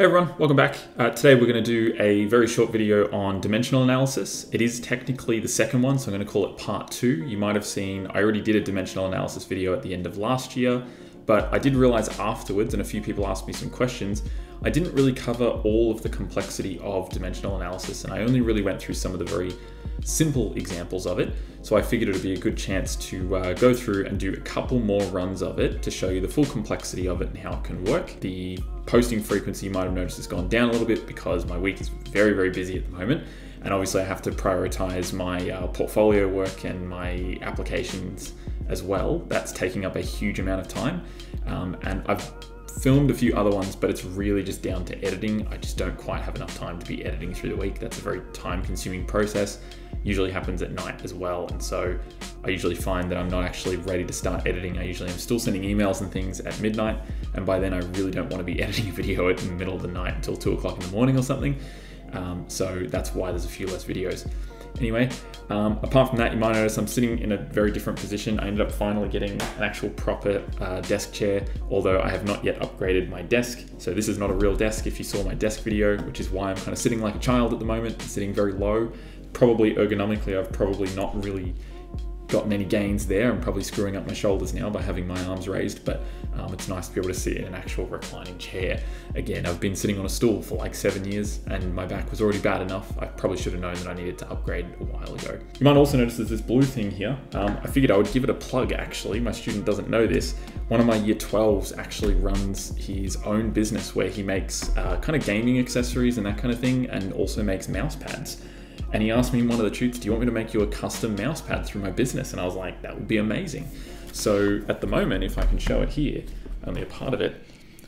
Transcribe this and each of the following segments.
Hey everyone, welcome back. Uh, today we're going to do a very short video on dimensional analysis. It is technically the second one, so I'm going to call it part two. You might have seen I already did a dimensional analysis video at the end of last year, but I did realize afterwards, and a few people asked me some questions, I didn't really cover all of the complexity of dimensional analysis, and I only really went through some of the very simple examples of it. So I figured it would be a good chance to uh, go through and do a couple more runs of it to show you the full complexity of it and how it can work. The posting frequency you might have noticed has gone down a little bit because my week is very, very busy at the moment. And obviously I have to prioritize my uh, portfolio work and my applications as well. That's taking up a huge amount of time. Um, and I've filmed a few other ones, but it's really just down to editing. I just don't quite have enough time to be editing through the week. That's a very time consuming process. Usually happens at night as well. And so I usually find that I'm not actually ready to start editing. I usually am still sending emails and things at midnight. And by then I really don't want to be editing a video in the middle of the night until two o'clock in the morning or something. Um, so that's why there's a few less videos. Anyway, um, apart from that, you might notice I'm sitting in a very different position. I ended up finally getting an actual proper uh, desk chair, although I have not yet upgraded my desk. So this is not a real desk if you saw my desk video, which is why I'm kind of sitting like a child at the moment, sitting very low. Probably ergonomically, I've probably not really gotten any gains there. I'm probably screwing up my shoulders now by having my arms raised, but um, it's nice to be able to sit in an actual reclining chair. Again, I've been sitting on a stool for like seven years and my back was already bad enough. I probably should have known that I needed to upgrade a while ago. You might also notice there's this blue thing here. Um, I figured I would give it a plug actually. My student doesn't know this. One of my year 12s actually runs his own business where he makes uh, kind of gaming accessories and that kind of thing and also makes mouse pads. And he asked me in one of the shoots, Do you want me to make you a custom mouse pad through my business? And I was like, That would be amazing. So at the moment, if I can show it here, only a part of it,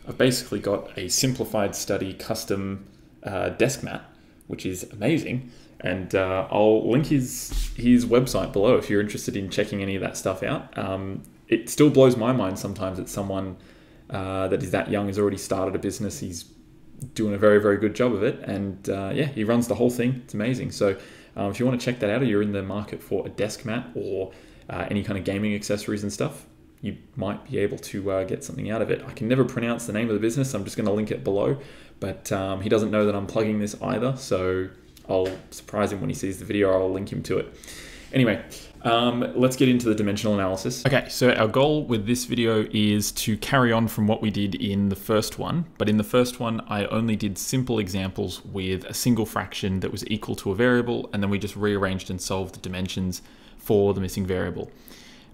I've basically got a simplified study custom uh, desk mat, which is amazing. And uh, I'll link his his website below if you're interested in checking any of that stuff out. Um, it still blows my mind sometimes that someone uh, that is that young has already started a business. He's doing a very, very good job of it. And uh, yeah, he runs the whole thing. It's amazing. So um, if you want to check that out or you're in the market for a desk mat or uh, any kind of gaming accessories and stuff, you might be able to uh, get something out of it. I can never pronounce the name of the business. I'm just going to link it below. But um, he doesn't know that I'm plugging this either. So I'll surprise him when he sees the video. I'll link him to it. Anyway, um, let's get into the dimensional analysis. Okay, so our goal with this video is to carry on from what we did in the first one, but in the first one, I only did simple examples with a single fraction that was equal to a variable, and then we just rearranged and solved the dimensions for the missing variable.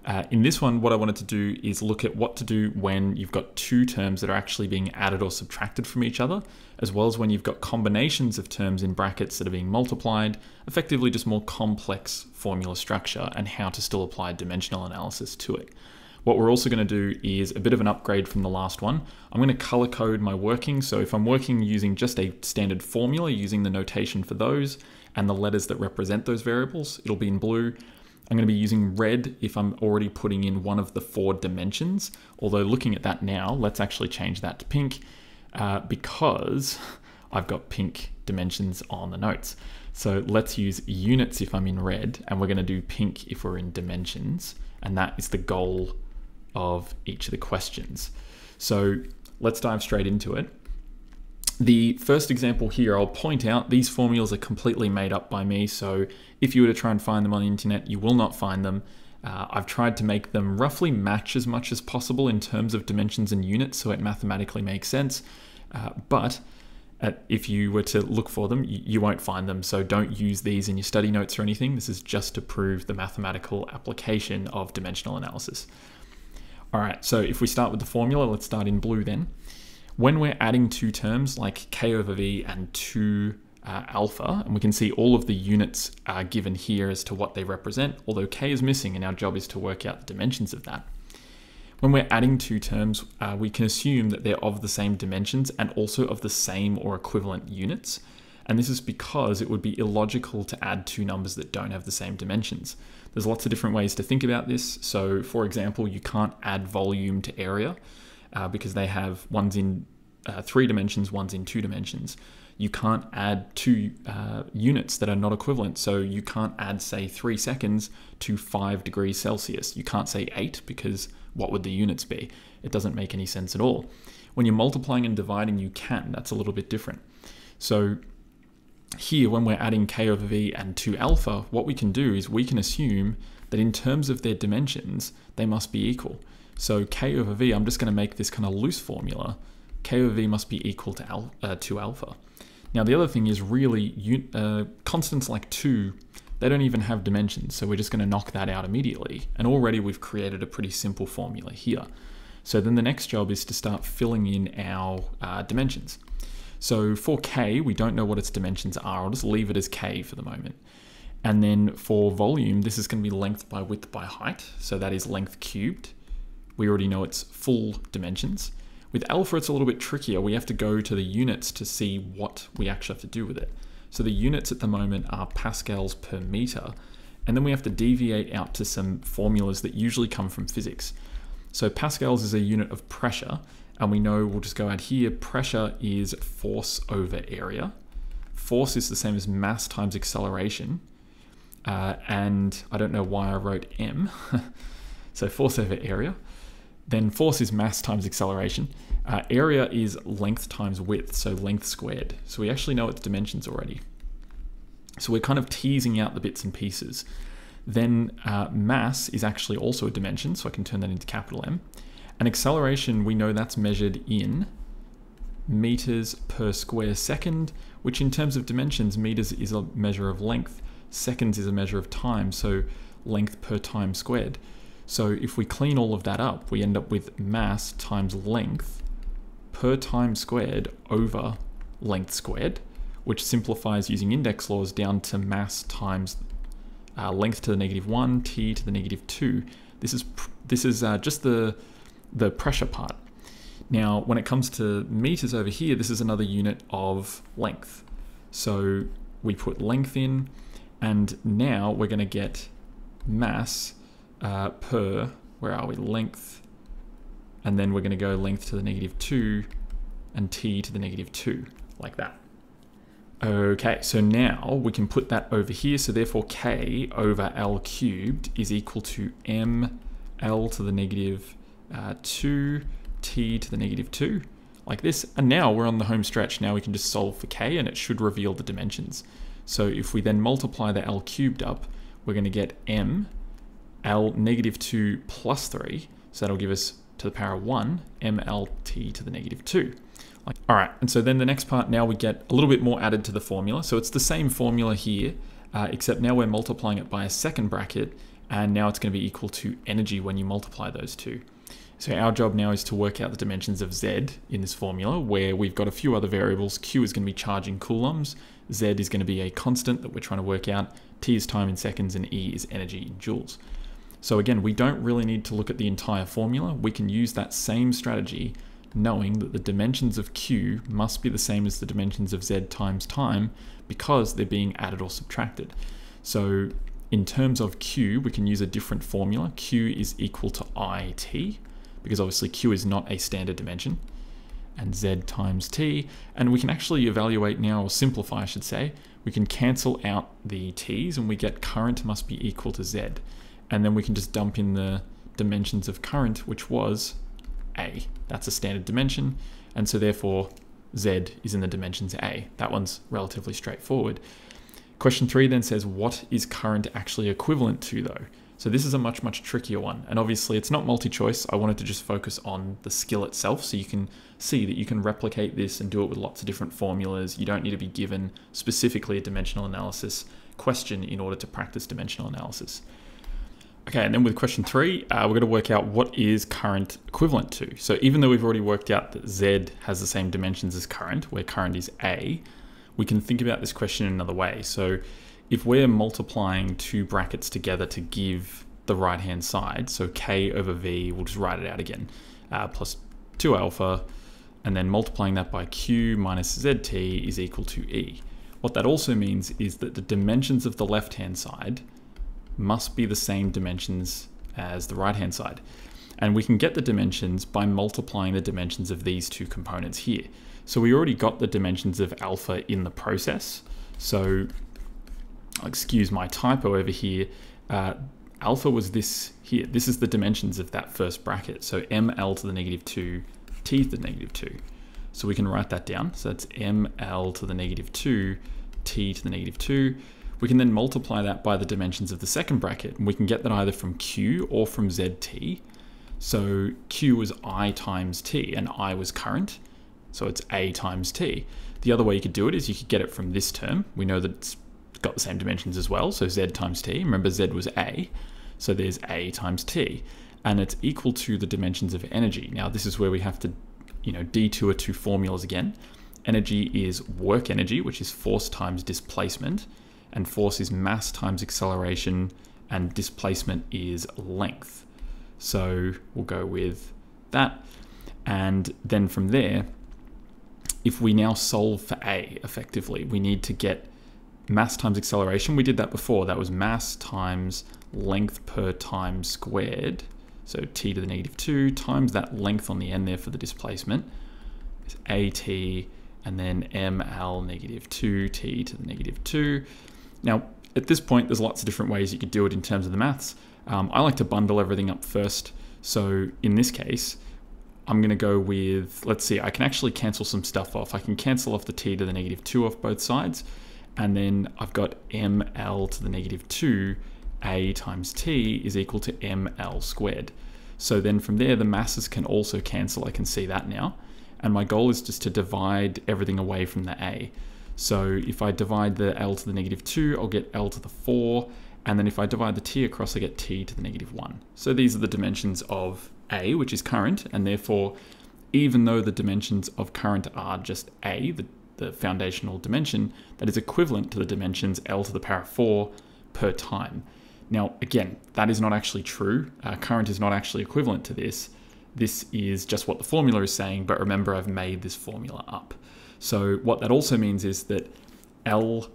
Uh, in this one, what I wanted to do is look at what to do when you've got two terms that are actually being added or subtracted from each other, as well as when you've got combinations of terms in brackets that are being multiplied, effectively just more complex formula structure, and how to still apply dimensional analysis to it. What we're also going to do is a bit of an upgrade from the last one. I'm going to color code my working. So if I'm working using just a standard formula, using the notation for those and the letters that represent those variables, it'll be in blue. I'm going to be using red if I'm already putting in one of the four dimensions. Although looking at that now, let's actually change that to pink uh, because I've got pink dimensions on the notes. So let's use units if I'm in red, and we're going to do pink if we're in dimensions. And that is the goal of each of the questions. So let's dive straight into it. The first example here, I'll point out these formulas are completely made up by me. So if you were to try and find them on the internet, you will not find them. Uh, I've tried to make them roughly match as much as possible in terms of dimensions and units so it mathematically makes sense. Uh, but uh, if you were to look for them, you, you won't find them. So don't use these in your study notes or anything. This is just to prove the mathematical application of dimensional analysis. All right, so if we start with the formula, let's start in blue then. When we're adding two terms like k over v and 2 uh, alpha, and we can see all of the units are given here as to what they represent, although k is missing and our job is to work out the dimensions of that. When we're adding two terms, uh, we can assume that they're of the same dimensions and also of the same or equivalent units. And this is because it would be illogical to add two numbers that don't have the same dimensions. There's lots of different ways to think about this. So for example, you can't add volume to area uh, because they have one's in uh, three dimensions, one's in two dimensions. You can't add two uh, units that are not equivalent. So you can't add, say, three seconds to five degrees Celsius. You can't say eight because what would the units be? It doesn't make any sense at all. When you're multiplying and dividing, you can. That's a little bit different. So here, when we're adding k over v and 2 alpha, what we can do is we can assume that in terms of their dimensions, they must be equal. So k over v, I'm just going to make this kind of loose formula. k over v must be equal to al uh, 2 alpha. Now the other thing is really uh, constants like 2, they don't even have dimensions, so we're just going to knock that out immediately. And already we've created a pretty simple formula here. So then the next job is to start filling in our uh, dimensions. So for k, we don't know what its dimensions are. I'll just leave it as k for the moment. And then for volume, this is going to be length by width by height. So that is length cubed. We already know its full dimensions. With alpha, it's a little bit trickier. We have to go to the units to see what we actually have to do with it. So the units at the moment are pascals per meter. And then we have to deviate out to some formulas that usually come from physics. So pascals is a unit of pressure. And we know, we'll just go out here, pressure is force over area. Force is the same as mass times acceleration. Uh, and I don't know why I wrote m. so force over area. Then force is mass times acceleration. Uh, area is length times width, so length squared. So we actually know its dimensions already. So we're kind of teasing out the bits and pieces. Then uh, mass is actually also a dimension, so I can turn that into capital M. And acceleration, we know that's measured in meters per square second, which in terms of dimensions, meters is a measure of length, seconds is a measure of time, so length per time squared. So if we clean all of that up, we end up with mass times length per time squared over length squared, which simplifies using index laws down to mass times uh, length to the negative 1, t to the negative 2. This is, this is uh, just the the pressure part. Now, when it comes to meters over here, this is another unit of length. So we put length in, and now we're going to get mass uh, per, where are we, length, and then we're going to go length to the negative 2 and t to the negative 2, like that. Okay, so now we can put that over here, so therefore k over l cubed is equal to m l to the negative uh, 2t to the negative 2, like this. And now we're on the home stretch. Now we can just solve for k and it should reveal the dimensions. So if we then multiply the l cubed up, we're going to get m l negative 2 plus 3. So that'll give us to the power of 1 mlt to the negative 2. Like, all right, and so then the next part, now we get a little bit more added to the formula. So it's the same formula here, uh, except now we're multiplying it by a second bracket, and now it's going to be equal to energy when you multiply those two. So our job now is to work out the dimensions of Z in this formula where we've got a few other variables. Q is going to be charge in coulombs, Z is going to be a constant that we're trying to work out, T is time in seconds, and E is energy in joules. So again, we don't really need to look at the entire formula. We can use that same strategy knowing that the dimensions of Q must be the same as the dimensions of Z times time because they're being added or subtracted. So in terms of Q, we can use a different formula. Q is equal to IT, because obviously q is not a standard dimension, and z times t, and we can actually evaluate now, or simplify I should say, we can cancel out the t's and we get current must be equal to z. And then we can just dump in the dimensions of current, which was a. That's a standard dimension, and so therefore z is in the dimensions a. That one's relatively straightforward. Question three then says, what is current actually equivalent to though? So this is a much, much trickier one. And obviously it's not multi-choice. I wanted to just focus on the skill itself so you can see that you can replicate this and do it with lots of different formulas. You don't need to be given specifically a dimensional analysis question in order to practice dimensional analysis. Okay, and then with question three, uh, we're going to work out what is current equivalent to. So even though we've already worked out that Z has the same dimensions as current, where current is A, we can think about this question in another way. So if we're multiplying two brackets together to give the right hand side, so k over v, we'll just write it out again, uh, plus 2 alpha, and then multiplying that by q minus zt is equal to e. What that also means is that the dimensions of the left hand side must be the same dimensions as the right hand side. And we can get the dimensions by multiplying the dimensions of these two components here. So we already got the dimensions of alpha in the process. So excuse my typo over here, uh, alpha was this here. This is the dimensions of that first bracket. So ml to the negative 2 t to the negative 2. So we can write that down. So that's ml to the negative 2, t to the negative 2. We can then multiply that by the dimensions of the second bracket, and we can get that either from q or from zt. So q was i times t, and i was current, so it's a times t. The other way you could do it is you could get it from this term. We know that it's got the same dimensions as well, so z times t. Remember, z was a, so there's a times t, and it's equal to the dimensions of energy. Now, this is where we have to, you know, detour two formulas again. Energy is work energy, which is force times displacement and force is mass times acceleration, and displacement is length. So we'll go with that. And then from there, if we now solve for A effectively, we need to get mass times acceleration. We did that before. That was mass times length per time squared. So t to the negative 2 times that length on the end there for the displacement is at and then ml negative 2t to the negative 2 now, at this point, there's lots of different ways you could do it in terms of the maths. Um, I like to bundle everything up first. So in this case, I'm going to go with, let's see, I can actually cancel some stuff off. I can cancel off the t to the negative 2 off both sides. And then I've got ml to the negative 2, a times t is equal to ml squared. So then from there, the masses can also cancel. I can see that now. And my goal is just to divide everything away from the a. So if I divide the L to the negative 2, I'll get L to the 4. And then if I divide the t across, I get t to the negative 1. So these are the dimensions of A, which is current. And therefore, even though the dimensions of current are just A, the, the foundational dimension, that is equivalent to the dimensions L to the power of 4 per time. Now, again, that is not actually true. Uh, current is not actually equivalent to this. This is just what the formula is saying, but remember I've made this formula up. So what that also means is that L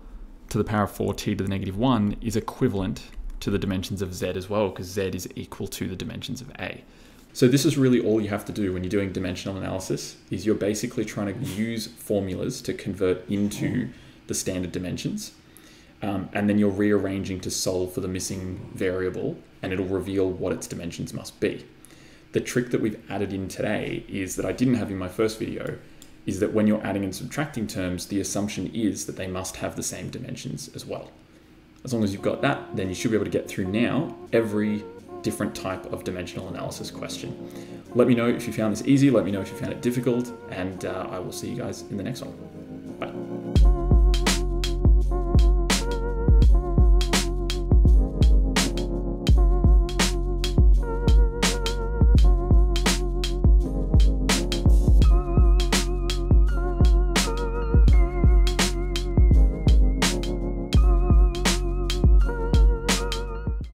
to the power of 4t to the negative 1 is equivalent to the dimensions of z as well, because z is equal to the dimensions of a. So this is really all you have to do when you're doing dimensional analysis, is you're basically trying to use formulas to convert into the standard dimensions. Um, and then you're rearranging to solve for the missing variable, and it'll reveal what its dimensions must be. The trick that we've added in today is that I didn't have in my first video, is that when you're adding and subtracting terms, the assumption is that they must have the same dimensions as well. As long as you've got that, then you should be able to get through now every different type of dimensional analysis question. Let me know if you found this easy, let me know if you found it difficult, and uh, I will see you guys in the next one. Bye.